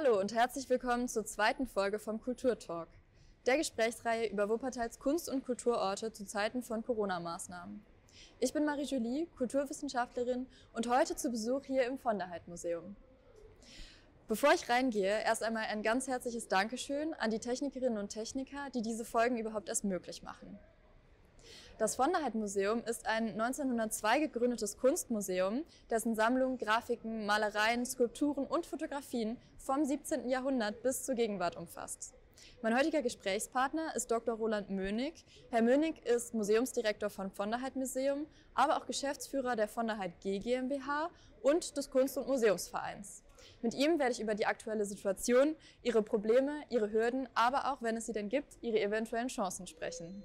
Hallo und herzlich willkommen zur zweiten Folge vom Kulturtalk, der Gesprächsreihe über Wuppertals Kunst- und Kulturorte zu Zeiten von Corona-Maßnahmen. Ich bin Marie-Julie, Kulturwissenschaftlerin und heute zu Besuch hier im von der Heid Museum. Bevor ich reingehe, erst einmal ein ganz herzliches Dankeschön an die Technikerinnen und Techniker, die diese Folgen überhaupt erst möglich machen. Das von Museum ist ein 1902 gegründetes Kunstmuseum, dessen Sammlung Grafiken, Malereien, Skulpturen und Fotografien vom 17. Jahrhundert bis zur Gegenwart umfasst. Mein heutiger Gesprächspartner ist Dr. Roland Mönig. Herr Mönig ist Museumsdirektor von der Museum, aber auch Geschäftsführer der von G GmbH und des Kunst- und Museumsvereins. Mit ihm werde ich über die aktuelle Situation, ihre Probleme, ihre Hürden, aber auch, wenn es sie denn gibt, ihre eventuellen Chancen sprechen.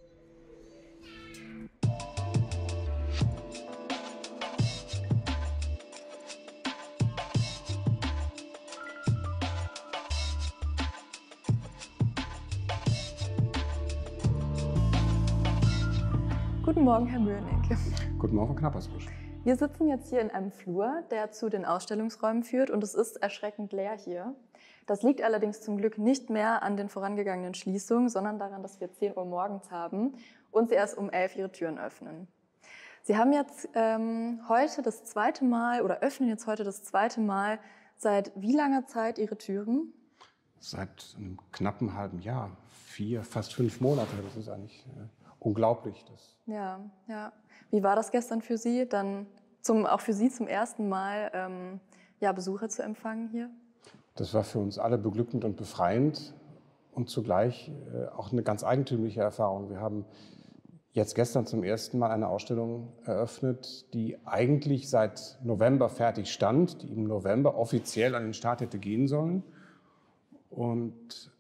Guten Morgen, Herr Mönig. Guten Morgen, Knappersbusch. Wir sitzen jetzt hier in einem Flur, der zu den Ausstellungsräumen führt und es ist erschreckend leer hier. Das liegt allerdings zum Glück nicht mehr an den vorangegangenen Schließungen, sondern daran, dass wir 10 Uhr morgens haben und sie erst um 11 ihre Türen öffnen. Sie haben jetzt ähm, heute das zweite Mal oder öffnen jetzt heute das zweite Mal seit wie langer Zeit Ihre Türen? Seit einem knappen halben Jahr, vier, fast fünf Monate. Das ist eigentlich äh, unglaublich. Das ja, ja. Wie war das gestern für Sie, dann zum, auch für Sie zum ersten Mal ähm, ja, Besucher zu empfangen hier? Das war für uns alle beglückend und befreiend und zugleich äh, auch eine ganz eigentümliche Erfahrung. Wir haben jetzt gestern zum ersten Mal eine Ausstellung eröffnet, die eigentlich seit November fertig stand, die im November offiziell an den Start hätte gehen sollen. Und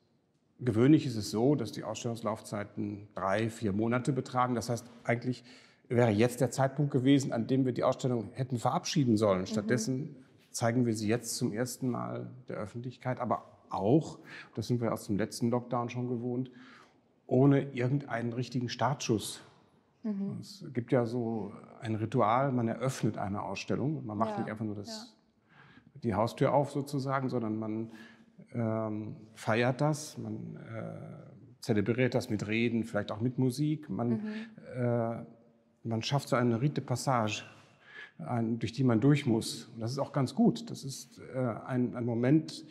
gewöhnlich ist es so, dass die Ausstellungslaufzeiten drei, vier Monate betragen. Das heißt, eigentlich wäre jetzt der Zeitpunkt gewesen, an dem wir die Ausstellung hätten verabschieden sollen. Stattdessen zeigen wir sie jetzt zum ersten Mal der Öffentlichkeit, aber auch, das sind wir aus dem letzten Lockdown schon gewohnt, ohne irgendeinen richtigen Startschuss. Mhm. Es gibt ja so ein Ritual, man eröffnet eine Ausstellung. Man macht ja. nicht einfach nur das, ja. die Haustür auf sozusagen, sondern man ähm, feiert das, man äh, zelebriert das mit Reden, vielleicht auch mit Musik. Man, mhm. äh, man schafft so eine Rite Passage, ein, durch die man durch muss. Und das ist auch ganz gut. Das ist äh, ein, ein Moment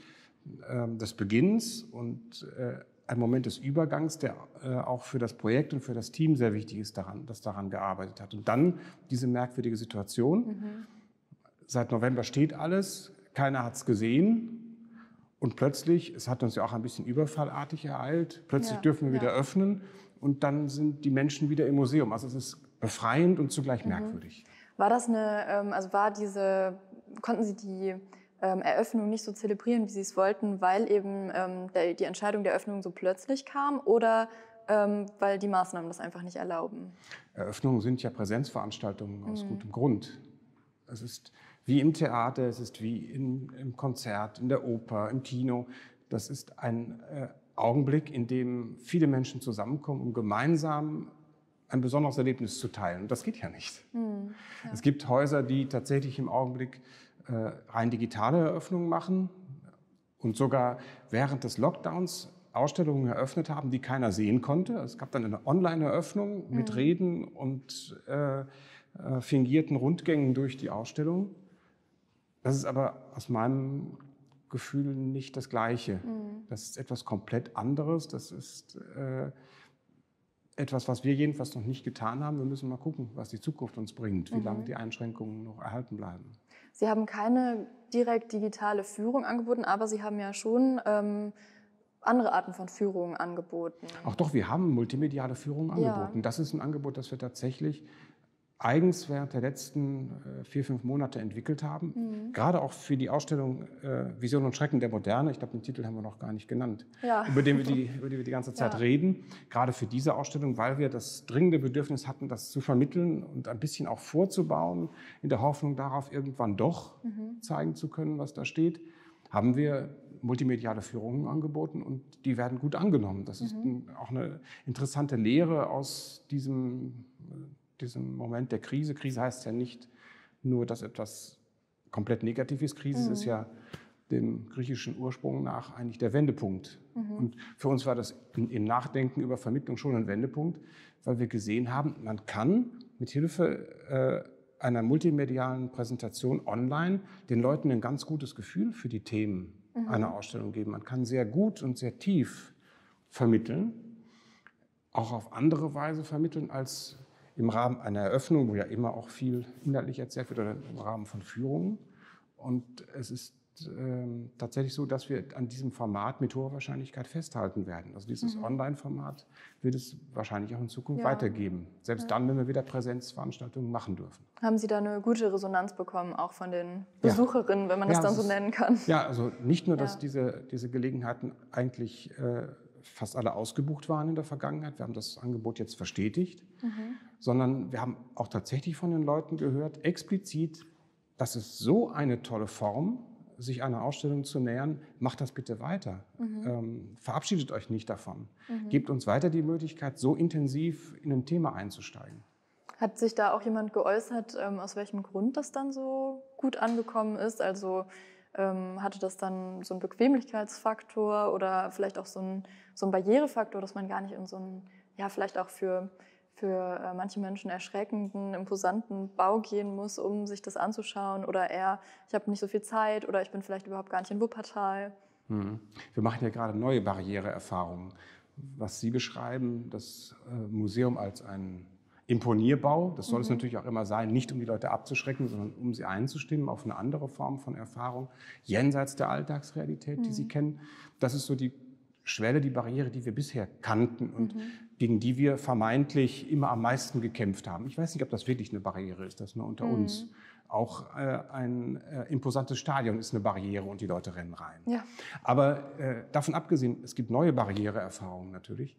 äh, des Beginns und äh, ein Moment des Übergangs, der äh, auch für das Projekt und für das Team sehr wichtig ist, daran, das daran gearbeitet hat. Und dann diese merkwürdige Situation. Mhm. Seit November steht alles, keiner hat es gesehen. Und plötzlich, es hat uns ja auch ein bisschen überfallartig ereilt, plötzlich ja, dürfen wir wieder öffnen und dann sind die Menschen wieder im Museum. Also es ist befreiend und zugleich mhm. merkwürdig. War das eine, ähm, also war diese, konnten Sie die ähm, Eröffnung nicht so zelebrieren, wie Sie es wollten, weil eben ähm, der, die Entscheidung der Öffnung so plötzlich kam oder ähm, weil die Maßnahmen das einfach nicht erlauben? Eröffnungen sind ja Präsenzveranstaltungen aus mhm. gutem Grund. Es ist wie im Theater, es ist wie in, im Konzert, in der Oper, im Kino. Das ist ein äh, Augenblick, in dem viele Menschen zusammenkommen, um gemeinsam ein besonderes Erlebnis zu teilen. Und das geht ja nicht. Mhm, ja. Es gibt Häuser, die tatsächlich im Augenblick rein digitale Eröffnungen machen und sogar während des Lockdowns Ausstellungen eröffnet haben, die keiner sehen konnte. Es gab dann eine Online-Eröffnung mhm. mit Reden und äh, äh, fingierten Rundgängen durch die Ausstellung. Das ist aber aus meinem Gefühl nicht das Gleiche. Mhm. Das ist etwas komplett anderes. Das ist äh, etwas, was wir jedenfalls noch nicht getan haben. Wir müssen mal gucken, was die Zukunft uns bringt, wie mhm. lange die Einschränkungen noch erhalten bleiben. Sie haben keine direkt digitale Führung angeboten, aber Sie haben ja schon ähm, andere Arten von Führungen angeboten. Auch doch, wir haben multimediale Führungen angeboten. Ja. Das ist ein Angebot, das wir tatsächlich eigens während der letzten äh, vier, fünf Monate entwickelt haben. Mhm. Gerade auch für die Ausstellung äh, Vision und Schrecken der Moderne. Ich glaube, den Titel haben wir noch gar nicht genannt, ja. über, den wir die, über den wir die ganze Zeit ja. reden. Gerade für diese Ausstellung, weil wir das dringende Bedürfnis hatten, das zu vermitteln und ein bisschen auch vorzubauen, in der Hoffnung darauf, irgendwann doch mhm. zeigen zu können, was da steht, haben wir multimediale Führungen angeboten und die werden gut angenommen. Das mhm. ist auch eine interessante Lehre aus diesem diesem Moment der Krise. Krise heißt ja nicht nur, dass etwas komplett negativ ist. Krise mhm. ist ja dem griechischen Ursprung nach eigentlich der Wendepunkt. Mhm. Und für uns war das im Nachdenken über Vermittlung schon ein Wendepunkt, weil wir gesehen haben, man kann mit Hilfe äh, einer multimedialen Präsentation online den Leuten ein ganz gutes Gefühl für die Themen mhm. einer Ausstellung geben. Man kann sehr gut und sehr tief vermitteln, auch auf andere Weise vermitteln als im Rahmen einer Eröffnung, wo ja immer auch viel inhaltlich erzählt wird, oder im Rahmen von Führungen. Und es ist ähm, tatsächlich so, dass wir an diesem Format mit hoher Wahrscheinlichkeit festhalten werden. Also dieses mhm. Online-Format wird es wahrscheinlich auch in Zukunft ja. weitergeben. Selbst ja. dann, wenn wir wieder Präsenzveranstaltungen machen dürfen. Haben Sie da eine gute Resonanz bekommen, auch von den Besucherinnen, ja. wenn man das dann so nennen kann? Ja, also nicht nur, dass diese, diese Gelegenheiten eigentlich äh, fast alle ausgebucht waren in der Vergangenheit. Wir haben das Angebot jetzt verstetigt, mhm. sondern wir haben auch tatsächlich von den Leuten gehört, explizit, das ist so eine tolle Form, sich einer Ausstellung zu nähern, macht das bitte weiter. Mhm. Ähm, verabschiedet euch nicht davon. Mhm. Gebt uns weiter die Möglichkeit, so intensiv in ein Thema einzusteigen. Hat sich da auch jemand geäußert, ähm, aus welchem Grund das dann so gut angekommen ist? Also hatte das dann so einen Bequemlichkeitsfaktor oder vielleicht auch so einen, so einen Barrierefaktor, dass man gar nicht in so einen, ja, vielleicht auch für für äh, manche Menschen erschreckenden, imposanten Bau gehen muss, um sich das anzuschauen. Oder eher, ich habe nicht so viel Zeit oder ich bin vielleicht überhaupt gar nicht in Wuppertal. Mhm. Wir machen ja gerade neue Barriereerfahrungen. Was Sie beschreiben, das äh, Museum als ein Imponierbau, das soll mhm. es natürlich auch immer sein, nicht um die Leute abzuschrecken, sondern um sie einzustimmen auf eine andere Form von Erfahrung, jenseits der Alltagsrealität, mhm. die Sie kennen. Das ist so die Schwelle, die Barriere, die wir bisher kannten und mhm. gegen die wir vermeintlich immer am meisten gekämpft haben. Ich weiß nicht, ob das wirklich eine Barriere ist, das nur unter mhm. uns. Auch äh, ein äh, imposantes Stadion ist eine Barriere und die Leute rennen rein. Ja. Aber äh, davon abgesehen, es gibt neue Barriereerfahrungen natürlich.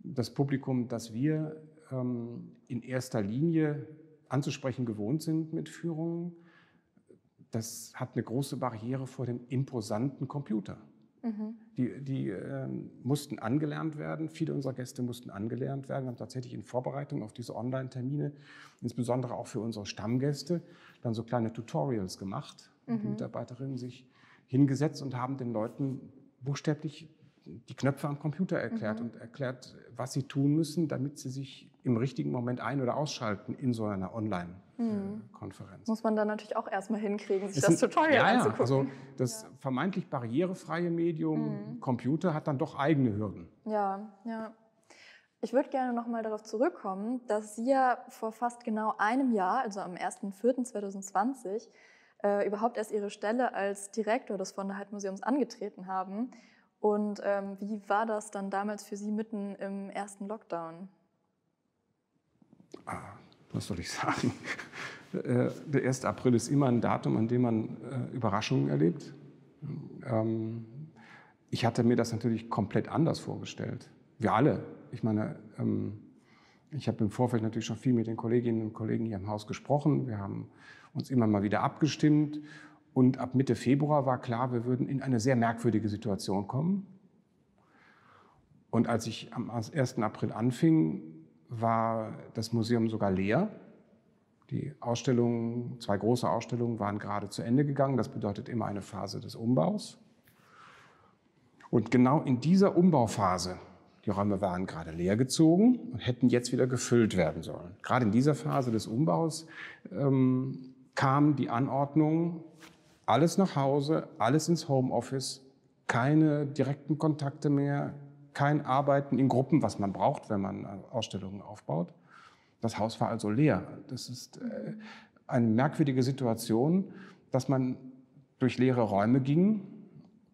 Das Publikum, das wir in erster Linie anzusprechen gewohnt sind mit Führungen, das hat eine große Barriere vor dem imposanten Computer. Mhm. Die, die äh, mussten angelernt werden. Viele unserer Gäste mussten angelernt werden. Wir haben tatsächlich in Vorbereitung auf diese Online-Termine, insbesondere auch für unsere Stammgäste, dann so kleine Tutorials gemacht. Mhm. Die Mitarbeiterinnen sich hingesetzt und haben den Leuten buchstäblich die Knöpfe am Computer erklärt mhm. und erklärt, was sie tun müssen, damit sie sich im richtigen Moment ein- oder ausschalten in so einer Online-Konferenz. Muss man dann natürlich auch erstmal hinkriegen, sich es das Tutorial ja, anzugucken. Also das ja. vermeintlich barrierefreie Medium mhm. Computer hat dann doch eigene Hürden. Ja, ja. Ich würde gerne noch mal darauf zurückkommen, dass Sie ja vor fast genau einem Jahr, also am 1.4.2020, äh, überhaupt erst Ihre Stelle als Direktor des Von der Heid Museums angetreten haben. Und ähm, wie war das dann damals für Sie mitten im ersten Lockdown? Ah, was soll ich sagen? Äh, der 1. April ist immer ein Datum, an dem man äh, Überraschungen erlebt. Ähm, ich hatte mir das natürlich komplett anders vorgestellt. Wir alle. Ich meine, ähm, ich habe im Vorfeld natürlich schon viel mit den Kolleginnen und Kollegen hier im Haus gesprochen. Wir haben uns immer mal wieder abgestimmt. Und ab Mitte Februar war klar, wir würden in eine sehr merkwürdige Situation kommen. Und als ich am 1. April anfing, war das Museum sogar leer. Die Ausstellungen, zwei große Ausstellungen waren gerade zu Ende gegangen. Das bedeutet immer eine Phase des Umbaus. Und genau in dieser Umbauphase, die Räume waren gerade leer gezogen und hätten jetzt wieder gefüllt werden sollen. Gerade in dieser Phase des Umbaus ähm, kam die Anordnung, alles nach Hause, alles ins Homeoffice, keine direkten Kontakte mehr, kein Arbeiten in Gruppen, was man braucht, wenn man Ausstellungen aufbaut. Das Haus war also leer. Das ist äh, eine merkwürdige Situation, dass man durch leere Räume ging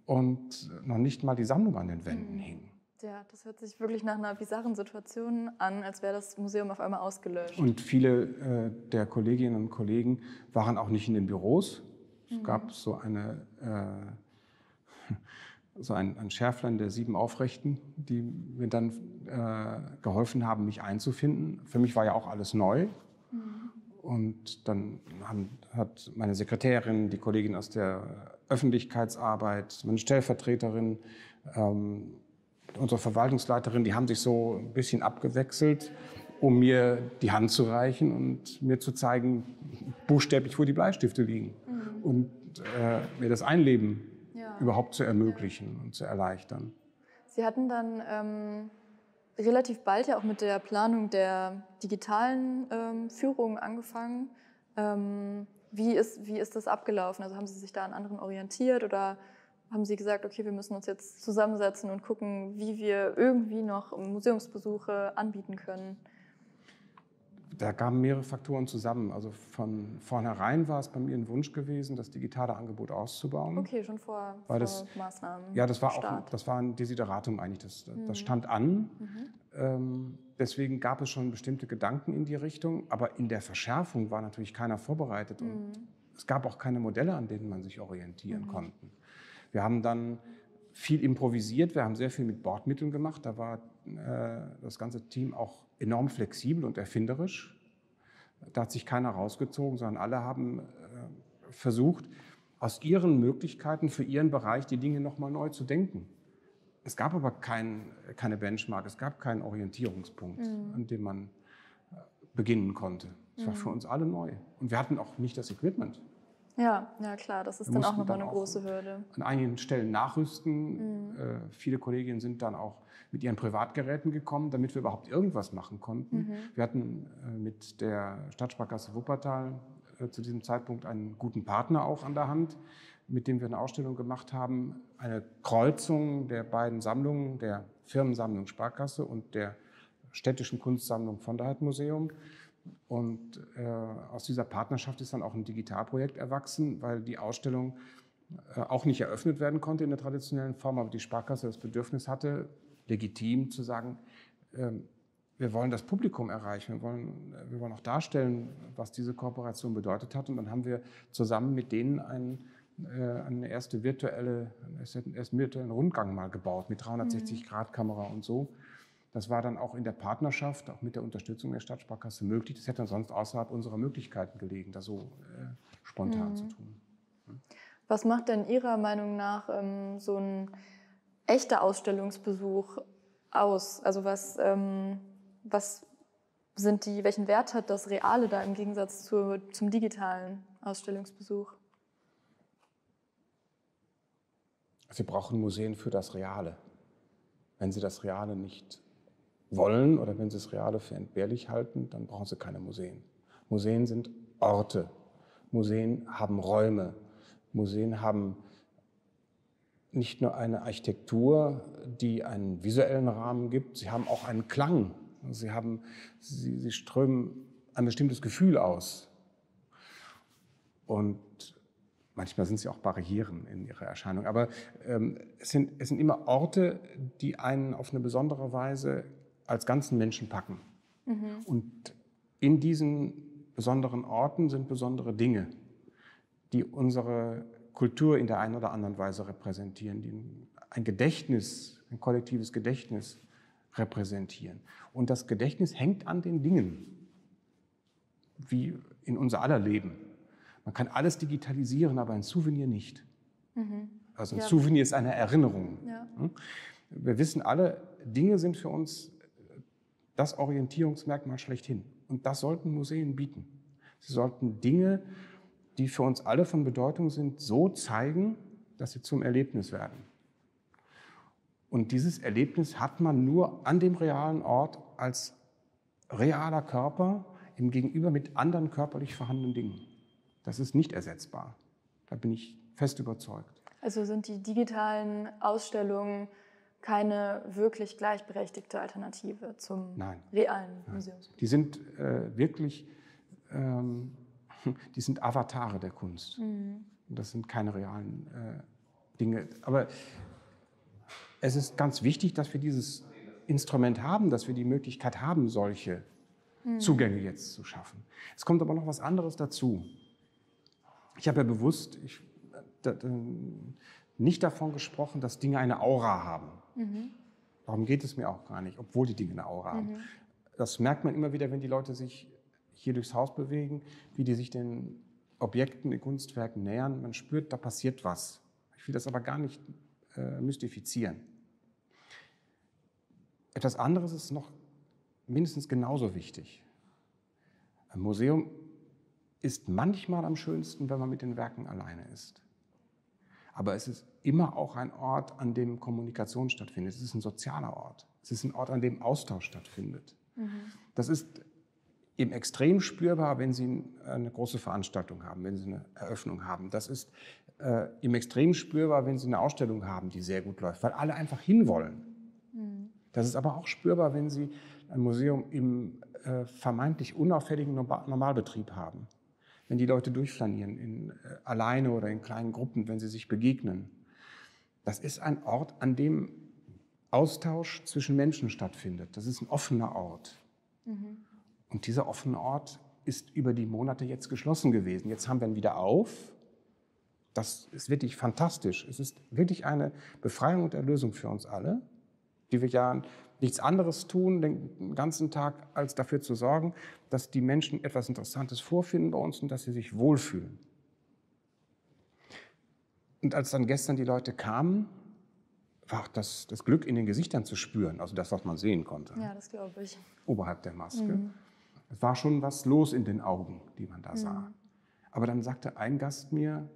und noch nicht mal die Sammlung an den Wänden mhm. hing. Ja, das hört sich wirklich nach einer bizarren Situation an, als wäre das Museum auf einmal ausgelöscht. Und viele äh, der Kolleginnen und Kollegen waren auch nicht in den Büros. Es mhm. gab so eine äh, so ein, ein Schärflein der sieben Aufrechten, die mir dann äh, geholfen haben, mich einzufinden. Für mich war ja auch alles neu. Mhm. Und dann haben, hat meine Sekretärin, die Kollegin aus der Öffentlichkeitsarbeit, meine Stellvertreterin, ähm, unsere Verwaltungsleiterin, die haben sich so ein bisschen abgewechselt, um mir die Hand zu reichen und mir zu zeigen, buchstäblich, wo die Bleistifte liegen. Mhm. Und äh, mir das Einleben überhaupt zu ermöglichen und zu erleichtern. Sie hatten dann ähm, relativ bald ja auch mit der Planung der digitalen ähm, Führung angefangen. Ähm, wie, ist, wie ist das abgelaufen? Also haben Sie sich da an anderen orientiert oder haben Sie gesagt, okay, wir müssen uns jetzt zusammensetzen und gucken, wie wir irgendwie noch Museumsbesuche anbieten können? Da kamen mehrere Faktoren zusammen. Also von vornherein war es bei mir ein Wunsch gewesen, das digitale Angebot auszubauen. Okay, schon vor, vor das, Maßnahmen. Ja, das war Start. auch das war ein Desideratum eigentlich. Das, das mhm. stand an. Mhm. Ähm, deswegen gab es schon bestimmte Gedanken in die Richtung, aber in der Verschärfung war natürlich keiner vorbereitet und mhm. es gab auch keine Modelle, an denen man sich orientieren mhm. konnte. Wir haben dann viel improvisiert, wir haben sehr viel mit Bordmitteln gemacht. Da war das ganze Team auch enorm flexibel und erfinderisch. Da hat sich keiner rausgezogen, sondern alle haben äh, versucht, aus ihren Möglichkeiten für ihren Bereich die Dinge nochmal neu zu denken. Es gab aber kein, keine Benchmark, es gab keinen Orientierungspunkt, mhm. an dem man äh, beginnen konnte. Es war für mhm. uns alle neu. Und wir hatten auch nicht das Equipment. Ja, ja klar, das ist wir dann auch nochmal eine große Hürde. An einigen Stellen nachrüsten. Mhm. Äh, viele Kolleginnen sind dann auch mit ihren Privatgeräten gekommen, damit wir überhaupt irgendwas machen konnten. Mhm. Wir hatten äh, mit der Stadtsparkasse Wuppertal äh, zu diesem Zeitpunkt einen guten Partner auch an der Hand, mit dem wir eine Ausstellung gemacht haben. Eine Kreuzung der beiden Sammlungen, der Firmensammlung Sparkasse und der städtischen Kunstsammlung von der Museum. Und äh, aus dieser Partnerschaft ist dann auch ein Digitalprojekt erwachsen, weil die Ausstellung äh, auch nicht eröffnet werden konnte in der traditionellen Form, aber die Sparkasse das Bedürfnis hatte, legitim zu sagen, äh, wir wollen das Publikum erreichen, wir wollen, wir wollen auch darstellen, was diese Kooperation bedeutet hat. Und dann haben wir zusammen mit denen einen, äh, eine erste virtuelle, einen ersten virtuellen Rundgang mal gebaut mit 360-Grad-Kamera mhm. und so. Das war dann auch in der Partnerschaft, auch mit der Unterstützung der Stadtsparkasse möglich. Das hätte sonst außerhalb unserer Möglichkeiten gelegen, das so äh, spontan mhm. zu tun. Was macht denn Ihrer Meinung nach ähm, so ein echter Ausstellungsbesuch aus? Also was, ähm, was sind die, welchen Wert hat das Reale da im Gegensatz zu, zum digitalen Ausstellungsbesuch? Sie brauchen Museen für das Reale. Wenn Sie das Reale nicht wollen oder wenn sie das Reale für entbehrlich halten, dann brauchen sie keine Museen. Museen sind Orte. Museen haben Räume. Museen haben nicht nur eine Architektur, die einen visuellen Rahmen gibt, sie haben auch einen Klang. Sie, haben, sie, sie strömen ein bestimmtes Gefühl aus. Und manchmal sind sie auch Barrieren in ihrer Erscheinung. Aber ähm, es, sind, es sind immer Orte, die einen auf eine besondere Weise als ganzen Menschen packen. Mhm. Und in diesen besonderen Orten sind besondere Dinge, die unsere Kultur in der einen oder anderen Weise repräsentieren, die ein Gedächtnis, ein kollektives Gedächtnis repräsentieren. Und das Gedächtnis hängt an den Dingen, wie in unser aller Leben. Man kann alles digitalisieren, aber ein Souvenir nicht. Mhm. Also ein ja. Souvenir ist eine Erinnerung. Ja. Hm? Wir wissen alle, Dinge sind für uns das Orientierungsmerkmal schlechthin. Und das sollten Museen bieten. Sie sollten Dinge, die für uns alle von Bedeutung sind, so zeigen, dass sie zum Erlebnis werden. Und dieses Erlebnis hat man nur an dem realen Ort als realer Körper im Gegenüber mit anderen körperlich vorhandenen Dingen. Das ist nicht ersetzbar. Da bin ich fest überzeugt. Also sind die digitalen Ausstellungen keine wirklich gleichberechtigte Alternative zum Nein. realen Museumsbesuch. Die sind äh, wirklich, ähm, die sind Avatare der Kunst. Mhm. Das sind keine realen äh, Dinge. Aber es ist ganz wichtig, dass wir dieses Instrument haben, dass wir die Möglichkeit haben, solche mhm. Zugänge jetzt zu schaffen. Es kommt aber noch was anderes dazu. Ich habe ja bewusst ich, äh, nicht davon gesprochen, dass Dinge eine Aura haben. Mhm. Darum geht es mir auch gar nicht, obwohl die Dinge eine Aura haben. Mhm. Das merkt man immer wieder, wenn die Leute sich hier durchs Haus bewegen, wie die sich den Objekten, den Kunstwerken nähern. Man spürt, da passiert was. Ich will das aber gar nicht äh, mystifizieren. Etwas anderes ist noch mindestens genauso wichtig. Ein Museum ist manchmal am schönsten, wenn man mit den Werken alleine ist. Aber es ist immer auch ein Ort, an dem Kommunikation stattfindet. Es ist ein sozialer Ort. Es ist ein Ort, an dem Austausch stattfindet. Mhm. Das ist im Extrem spürbar, wenn Sie eine große Veranstaltung haben, wenn Sie eine Eröffnung haben. Das ist äh, im Extrem spürbar, wenn Sie eine Ausstellung haben, die sehr gut läuft, weil alle einfach hinwollen. Mhm. Das ist aber auch spürbar, wenn Sie ein Museum im äh, vermeintlich unauffälligen Normalbetrieb haben. Wenn die Leute durchflanieren, in, äh, alleine oder in kleinen Gruppen, wenn sie sich begegnen. Das ist ein Ort, an dem Austausch zwischen Menschen stattfindet. Das ist ein offener Ort. Mhm. Und dieser offene Ort ist über die Monate jetzt geschlossen gewesen. Jetzt haben wir ihn wieder auf. Das ist wirklich fantastisch. Es ist wirklich eine Befreiung und Erlösung für uns alle, die wir ja nichts anderes tun den ganzen Tag, als dafür zu sorgen, dass die Menschen etwas Interessantes vorfinden bei uns und dass sie sich wohlfühlen. Und als dann gestern die Leute kamen, war auch das, das Glück in den Gesichtern zu spüren, also das, was man sehen konnte. Ja, das glaube ich. Oberhalb der Maske. Mhm. Es war schon was los in den Augen, die man da sah. Mhm. Aber dann sagte ein Gast mir,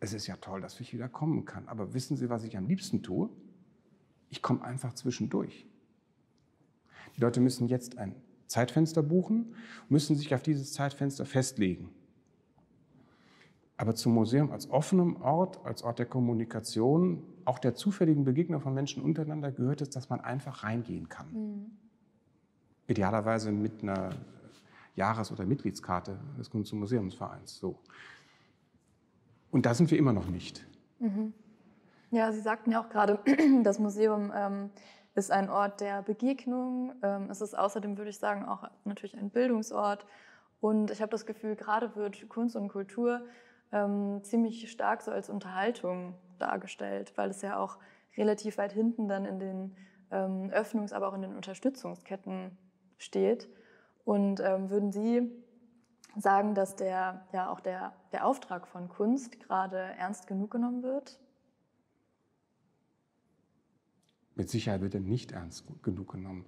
es ist ja toll, dass ich wieder kommen kann, aber wissen Sie, was ich am liebsten tue? Ich komme einfach zwischendurch. Die Leute müssen jetzt ein Zeitfenster buchen, müssen sich auf dieses Zeitfenster festlegen. Aber zum Museum als offenem Ort, als Ort der Kommunikation, auch der zufälligen Begegnung von Menschen untereinander gehört es, dass man einfach reingehen kann. Mhm. Idealerweise mit einer Jahres- oder Mitgliedskarte des Kunst- und Museumsvereins. So. Und da sind wir immer noch nicht. Mhm. Ja, Sie sagten ja auch gerade, das Museum ähm, ist ein Ort der Begegnung. Ähm, es ist außerdem, würde ich sagen, auch natürlich ein Bildungsort. Und ich habe das Gefühl, gerade wird Kunst und Kultur ähm, ziemlich stark so als Unterhaltung dargestellt, weil es ja auch relativ weit hinten dann in den ähm, Öffnungs-, aber auch in den Unterstützungsketten steht. Und ähm, würden Sie sagen, dass der, ja, auch der, der Auftrag von Kunst gerade ernst genug genommen wird? Mit Sicherheit wird er nicht ernst genug genommen.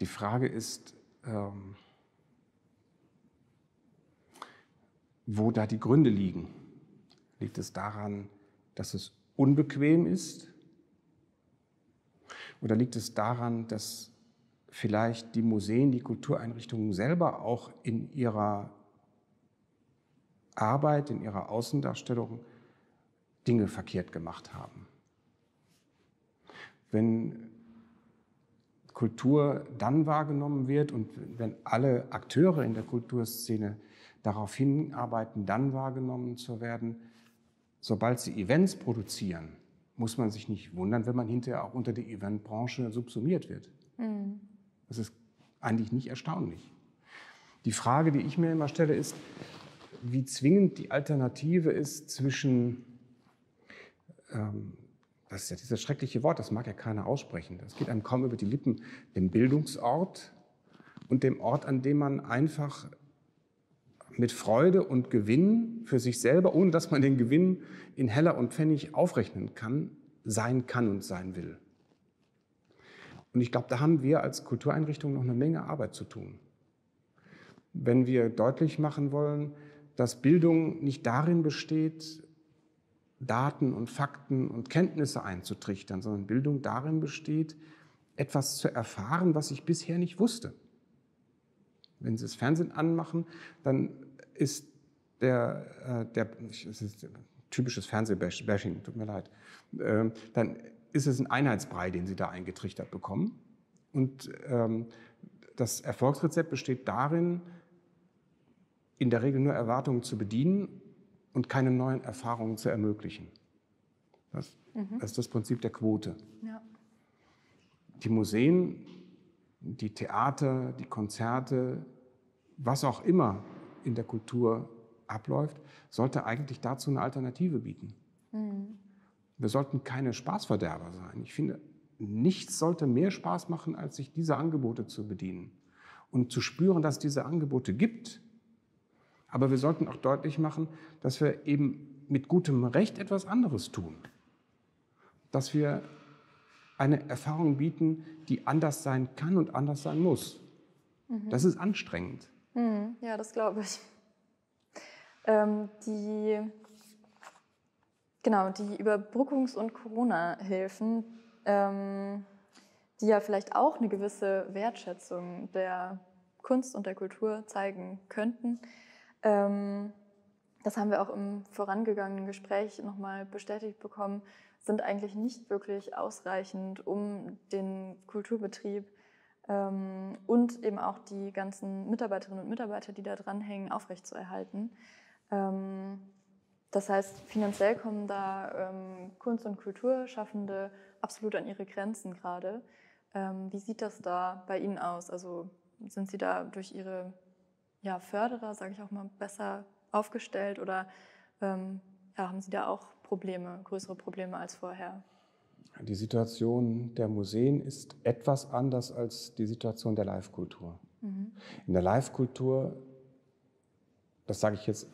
Die Frage ist, ähm, wo da die Gründe liegen. Liegt es daran, dass es unbequem ist? Oder liegt es daran, dass vielleicht die Museen, die Kultureinrichtungen selber auch in ihrer Arbeit, in ihrer Außendarstellung Dinge verkehrt gemacht haben? Wenn Kultur dann wahrgenommen wird und wenn alle Akteure in der Kulturszene darauf hinarbeiten, dann wahrgenommen zu werden, sobald sie Events produzieren, muss man sich nicht wundern, wenn man hinterher auch unter die Eventbranche subsumiert wird. Mhm. Das ist eigentlich nicht erstaunlich. Die Frage, die ich mir immer stelle, ist, wie zwingend die Alternative ist zwischen ähm, das ist ja dieses schreckliche Wort, das mag ja keiner aussprechen. Das geht einem kaum über die Lippen, dem Bildungsort und dem Ort, an dem man einfach mit Freude und Gewinn für sich selber, ohne dass man den Gewinn in Heller und Pfennig aufrechnen kann, sein kann und sein will. Und ich glaube, da haben wir als Kultureinrichtung noch eine Menge Arbeit zu tun. Wenn wir deutlich machen wollen, dass Bildung nicht darin besteht, Daten und Fakten und Kenntnisse einzutrichtern, sondern Bildung darin besteht, etwas zu erfahren, was ich bisher nicht wusste. Wenn Sie das Fernsehen anmachen, dann ist der, äh, der ist typisches Fernsehbashing, tut mir leid, äh, dann ist es ein Einheitsbrei, den Sie da eingetrichtert bekommen. Und ähm, das Erfolgsrezept besteht darin, in der Regel nur Erwartungen zu bedienen und keine neuen Erfahrungen zu ermöglichen. Das, mhm. das ist das Prinzip der Quote. Ja. Die Museen, die Theater, die Konzerte, was auch immer in der Kultur abläuft, sollte eigentlich dazu eine Alternative bieten. Mhm. Wir sollten keine Spaßverderber sein. Ich finde, nichts sollte mehr Spaß machen, als sich diese Angebote zu bedienen und zu spüren, dass es diese Angebote gibt aber wir sollten auch deutlich machen, dass wir eben mit gutem Recht etwas anderes tun. Dass wir eine Erfahrung bieten, die anders sein kann und anders sein muss. Mhm. Das ist anstrengend. Mhm. Ja, das glaube ich. Ähm, die Genau, die Überbrückungs- und Corona-Hilfen, ähm, die ja vielleicht auch eine gewisse Wertschätzung der Kunst und der Kultur zeigen könnten. Ähm, das haben wir auch im vorangegangenen Gespräch nochmal bestätigt bekommen, sind eigentlich nicht wirklich ausreichend, um den Kulturbetrieb ähm, und eben auch die ganzen Mitarbeiterinnen und Mitarbeiter, die da dranhängen, aufrechtzuerhalten. Ähm, das heißt, finanziell kommen da ähm, Kunst- und Kulturschaffende absolut an ihre Grenzen gerade. Ähm, wie sieht das da bei Ihnen aus? Also sind Sie da durch Ihre ja, Förderer, sage ich auch mal, besser aufgestellt oder ähm, ja, haben Sie da auch Probleme, größere Probleme als vorher? Die Situation der Museen ist etwas anders als die Situation der Live-Kultur. Mhm. In der Live-Kultur, das sage ich jetzt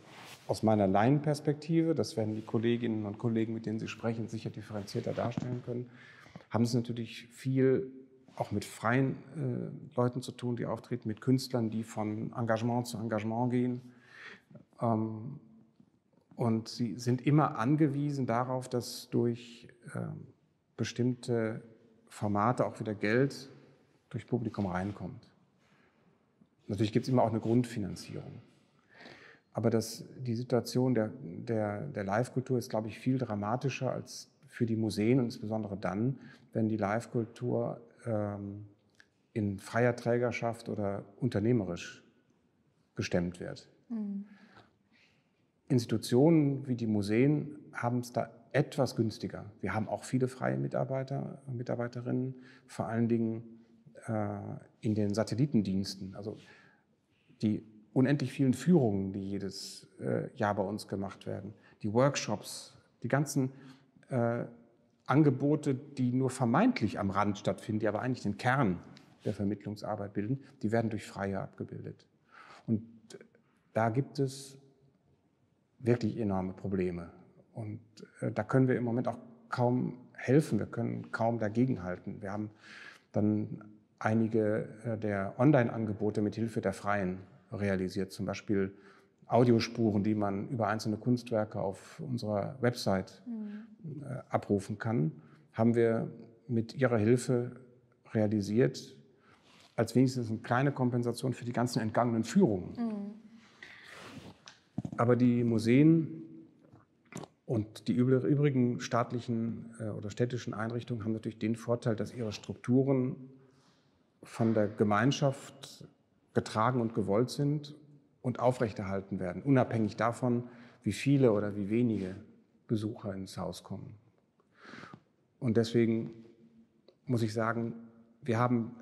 aus meiner Laienperspektive, das werden die Kolleginnen und Kollegen, mit denen Sie sprechen, sicher differenzierter darstellen können, haben Sie natürlich viel auch mit freien äh, Leuten zu tun, die auftreten, mit Künstlern, die von Engagement zu Engagement gehen. Ähm, und sie sind immer angewiesen darauf, dass durch ähm, bestimmte Formate auch wieder Geld durch Publikum reinkommt. Natürlich gibt es immer auch eine Grundfinanzierung. Aber das, die Situation der, der, der Live-Kultur ist, glaube ich, viel dramatischer als für die Museen und insbesondere dann, wenn die Live-Kultur in freier Trägerschaft oder unternehmerisch gestemmt wird. Mhm. Institutionen wie die Museen haben es da etwas günstiger. Wir haben auch viele freie Mitarbeiter, Mitarbeiterinnen, vor allen Dingen äh, in den Satellitendiensten. Also die unendlich vielen Führungen, die jedes äh, Jahr bei uns gemacht werden, die Workshops, die ganzen äh, Angebote, die nur vermeintlich am Rand stattfinden, die aber eigentlich den Kern der Vermittlungsarbeit bilden, die werden durch Freie abgebildet. Und da gibt es wirklich enorme Probleme. Und äh, da können wir im Moment auch kaum helfen, wir können kaum dagegenhalten. Wir haben dann einige äh, der Online-Angebote mit Hilfe der Freien realisiert, zum Beispiel Audiospuren, die man über einzelne Kunstwerke auf unserer Website mhm. äh, abrufen kann, haben wir mit ihrer Hilfe realisiert, als wenigstens eine kleine Kompensation für die ganzen entgangenen Führungen. Mhm. Aber die Museen und die übrigen staatlichen äh, oder städtischen Einrichtungen haben natürlich den Vorteil, dass ihre Strukturen von der Gemeinschaft getragen und gewollt sind und aufrechterhalten werden, unabhängig davon, wie viele oder wie wenige Besucher ins Haus kommen. Und deswegen muss ich sagen, wir haben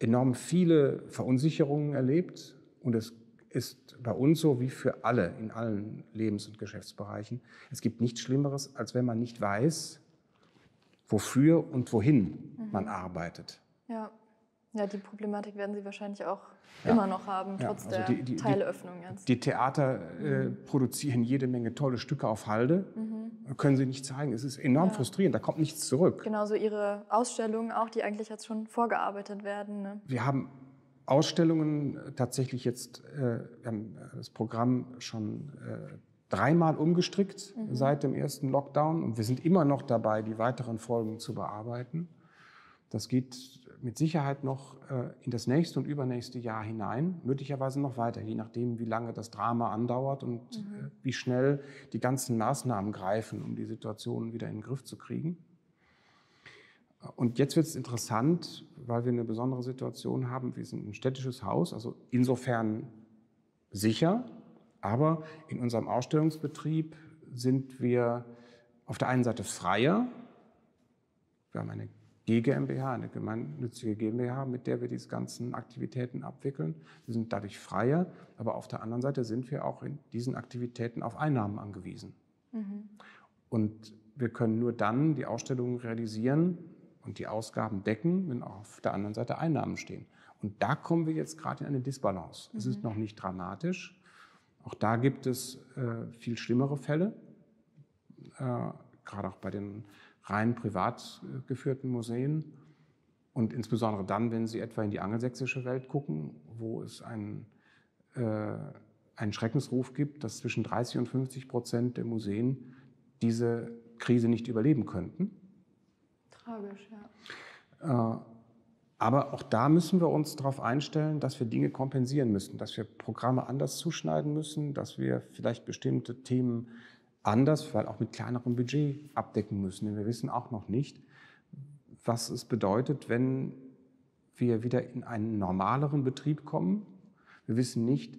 enorm viele Verunsicherungen erlebt und es ist bei uns so wie für alle in allen Lebens- und Geschäftsbereichen. Es gibt nichts Schlimmeres, als wenn man nicht weiß, wofür und wohin mhm. man arbeitet. Ja. Ja, die Problematik werden Sie wahrscheinlich auch ja. immer noch haben, trotz ja, also der die, die, Teilöffnung jetzt. Die Theater äh, mhm. produzieren jede Menge tolle Stücke auf Halde, mhm. können sie nicht zeigen. Es ist enorm ja. frustrierend, da kommt nichts zurück. Genauso Ihre Ausstellungen auch, die eigentlich jetzt schon vorgearbeitet werden. Ne? Wir haben Ausstellungen tatsächlich jetzt, äh, wir haben das Programm schon äh, dreimal umgestrickt mhm. seit dem ersten Lockdown und wir sind immer noch dabei, die weiteren Folgen zu bearbeiten. Das geht mit Sicherheit noch äh, in das nächste und übernächste Jahr hinein, möglicherweise noch weiter, je nachdem, wie lange das Drama andauert und mhm. Äh, wie schnell die ganzen Maßnahmen greifen, um die Situation wieder in den Griff zu kriegen. Und jetzt wird es interessant, weil wir eine besondere Situation haben. Wir sind ein städtisches Haus, also insofern sicher, aber in unserem Ausstellungsbetrieb sind wir auf der einen Seite freier. Wir haben eine GmbH, eine gemeinnützige GmbH, mit der wir diese ganzen Aktivitäten abwickeln. Wir sind dadurch freier, aber auf der anderen Seite sind wir auch in diesen Aktivitäten auf Einnahmen angewiesen. Mhm. Und wir können nur dann die Ausstellungen realisieren und die Ausgaben decken, wenn auf der anderen Seite Einnahmen stehen. Und da kommen wir jetzt gerade in eine Disbalance. Mhm. Es ist mhm. noch nicht dramatisch. Auch da gibt es äh, viel schlimmere Fälle, äh, gerade auch bei den rein privat geführten Museen. Und insbesondere dann, wenn Sie etwa in die angelsächsische Welt gucken, wo es einen, äh, einen Schreckensruf gibt, dass zwischen 30 und 50 Prozent der Museen diese Krise nicht überleben könnten. Tragisch, ja. Äh, aber auch da müssen wir uns darauf einstellen, dass wir Dinge kompensieren müssen, dass wir Programme anders zuschneiden müssen, dass wir vielleicht bestimmte Themen anders, vielleicht auch mit kleinerem Budget abdecken müssen. Denn wir wissen auch noch nicht, was es bedeutet, wenn wir wieder in einen normaleren Betrieb kommen. Wir wissen nicht,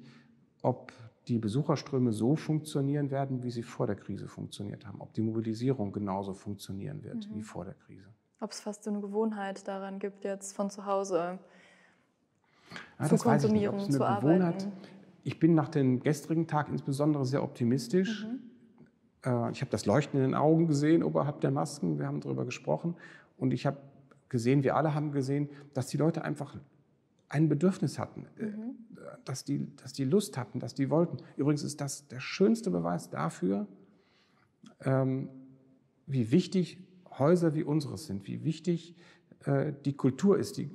ob die Besucherströme so funktionieren werden, wie sie vor der Krise funktioniert haben, ob die Mobilisierung genauso funktionieren wird mhm. wie vor der Krise. Ob es fast so eine Gewohnheit daran gibt, jetzt von zu Hause ja, zu konsumieren, zu arbeiten. Ich bin nach dem gestrigen Tag insbesondere sehr optimistisch. Mhm. Äh, ich habe das Leuchten in den Augen gesehen oberhalb der Masken. Wir haben darüber gesprochen. Und ich habe gesehen, wir alle haben gesehen, dass die Leute einfach ein Bedürfnis hatten, äh, mhm. dass, die, dass die Lust hatten, dass die wollten. Übrigens ist das der schönste Beweis dafür, ähm, wie wichtig Häuser wie unseres sind, wie wichtig äh, die Kultur ist, die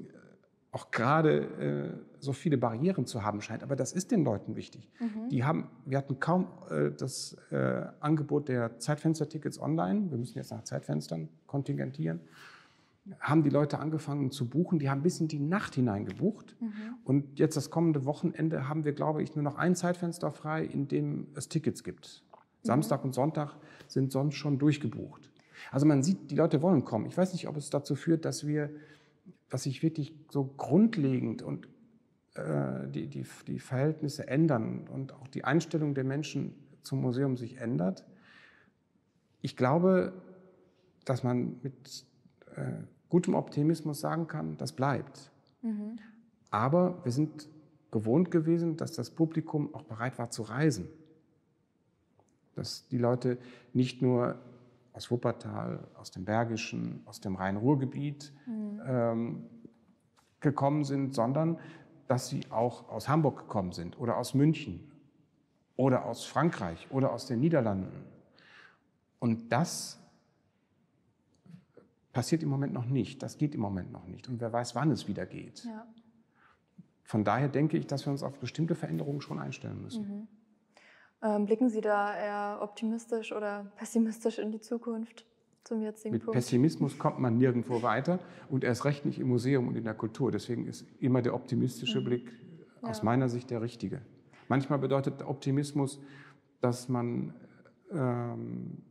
auch gerade äh, so viele Barrieren zu haben scheint. Aber das ist den Leuten wichtig. Mhm. Die haben, wir hatten kaum äh, das äh, Angebot der Zeitfenstertickets online. Wir müssen jetzt nach Zeitfenstern kontingentieren haben die Leute angefangen zu buchen. Die haben bis in die Nacht hinein gebucht. Mhm. Und jetzt das kommende Wochenende haben wir, glaube ich, nur noch ein Zeitfenster frei, in dem es Tickets gibt. Mhm. Samstag und Sonntag sind sonst schon durchgebucht. Also man sieht, die Leute wollen kommen. Ich weiß nicht, ob es dazu führt, dass wir, dass sich wirklich so grundlegend und äh, die, die, die Verhältnisse ändern und auch die Einstellung der Menschen zum Museum sich ändert. Ich glaube, dass man mit äh, gutem Optimismus sagen kann, das bleibt. Mhm. Aber wir sind gewohnt gewesen, dass das Publikum auch bereit war zu reisen. Dass die Leute nicht nur aus Wuppertal, aus dem Bergischen, aus dem Rhein-Ruhr-Gebiet mhm. ähm, gekommen sind, sondern dass sie auch aus Hamburg gekommen sind oder aus München oder aus Frankreich oder aus den Niederlanden. Und das passiert im Moment noch nicht. Das geht im Moment noch nicht. Und wer weiß, wann es wieder geht. Ja. Von daher denke ich, dass wir uns auf bestimmte Veränderungen schon einstellen müssen. Mhm. Ähm, blicken Sie da eher optimistisch oder pessimistisch in die Zukunft zum jetzigen Mit Punkt? Pessimismus kommt man nirgendwo weiter und erst recht nicht im Museum und in der Kultur. Deswegen ist immer der optimistische mhm. Blick ja. aus meiner Sicht der richtige. Manchmal bedeutet Optimismus, dass man ähm,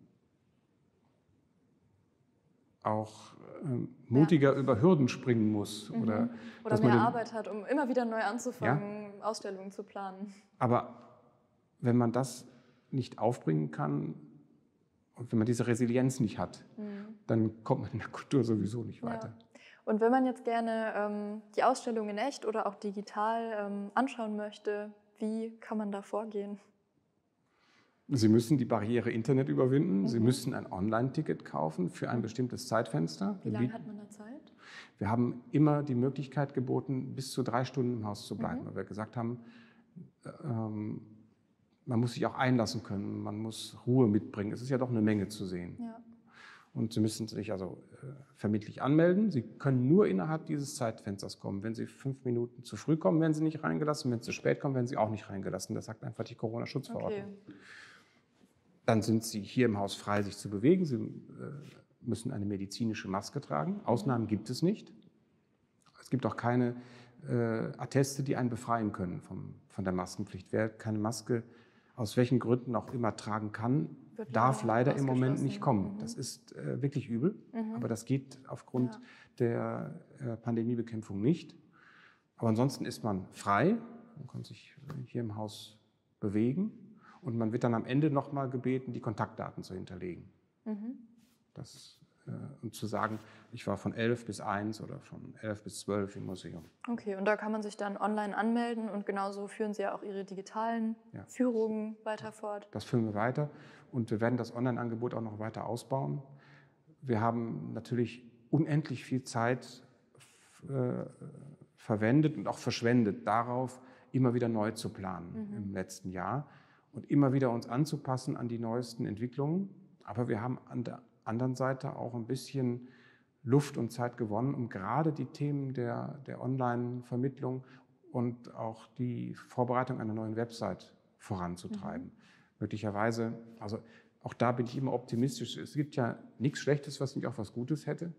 auch äh, mutiger ja. über Hürden springen muss. Mhm. Oder, oder mehr Arbeit hat, um immer wieder neu anzufangen, ja? Ausstellungen zu planen. Aber wenn man das nicht aufbringen kann und wenn man diese Resilienz nicht hat, mhm. dann kommt man in der Kultur sowieso nicht weiter. Ja. Und wenn man jetzt gerne ähm, die Ausstellung in echt oder auch digital ähm, anschauen möchte, wie kann man da vorgehen? Sie müssen die Barriere Internet überwinden. Mhm. Sie müssen ein Online-Ticket kaufen für ein bestimmtes Zeitfenster. Wie lange hat man da Zeit? Wir haben immer die Möglichkeit geboten, bis zu drei Stunden im Haus zu bleiben, mhm. weil wir gesagt haben, ähm, man muss sich auch einlassen können, man muss Ruhe mitbringen. Es ist ja doch eine Menge zu sehen. Ja. Und Sie müssen sich also äh, vermittlich anmelden. Sie können nur innerhalb dieses Zeitfensters kommen. Wenn Sie fünf Minuten zu früh kommen, werden Sie nicht reingelassen. Wenn Sie zu spät kommen, werden Sie auch nicht reingelassen. Das sagt einfach die Corona-Schutzverordnung. Okay. Dann sind Sie hier im Haus frei, sich zu bewegen. Sie äh, müssen eine medizinische Maske tragen. Ausnahmen gibt es nicht. Es gibt auch keine äh, Atteste, die einen befreien können vom, von der Maskenpflicht. Wer keine Maske aus welchen Gründen auch immer tragen kann, Wird darf leider im Moment nicht kommen. Mhm. Das ist äh, wirklich übel, mhm. aber das geht aufgrund ja. der äh, Pandemiebekämpfung nicht. Aber ansonsten ist man frei, man kann sich hier im Haus bewegen. Und man wird dann am Ende nochmal gebeten, die Kontaktdaten zu hinterlegen. Mhm. Das, äh, und zu sagen, ich war von 11 bis 1 oder von 11 bis 12 im Museum. Okay, und da kann man sich dann online anmelden und genauso führen Sie ja auch Ihre digitalen ja. Führungen weiter fort. Das führen wir weiter und wir werden das Online-Angebot auch noch weiter ausbauen. Wir haben natürlich unendlich viel Zeit äh, verwendet und auch verschwendet darauf, immer wieder neu zu planen mhm. im letzten Jahr und immer wieder uns anzupassen an die neuesten Entwicklungen. Aber wir haben an der anderen Seite auch ein bisschen Luft und Zeit gewonnen, um gerade die Themen der, der Online-Vermittlung und auch die Vorbereitung einer neuen Website voranzutreiben. Mhm. Möglicherweise, also auch da bin ich immer optimistisch. Es gibt ja nichts Schlechtes, was nicht auch was Gutes hätte.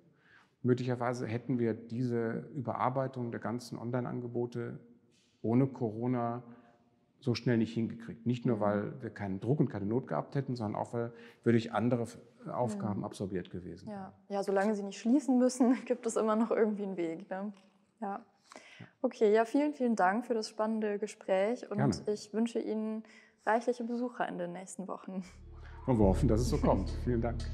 Möglicherweise hätten wir diese Überarbeitung der ganzen Online-Angebote ohne Corona so schnell nicht hingekriegt. Nicht nur, weil wir keinen Druck und keine Not gehabt hätten, sondern auch, weil wir durch andere Aufgaben mhm. absorbiert gewesen ja. ja, solange sie nicht schließen müssen, gibt es immer noch irgendwie einen Weg. Ne? Ja. Okay, ja, vielen, vielen Dank für das spannende Gespräch und Gerne. ich wünsche Ihnen reichliche Besucher in den nächsten Wochen. Und wir hoffen, dass es so kommt. Vielen Dank.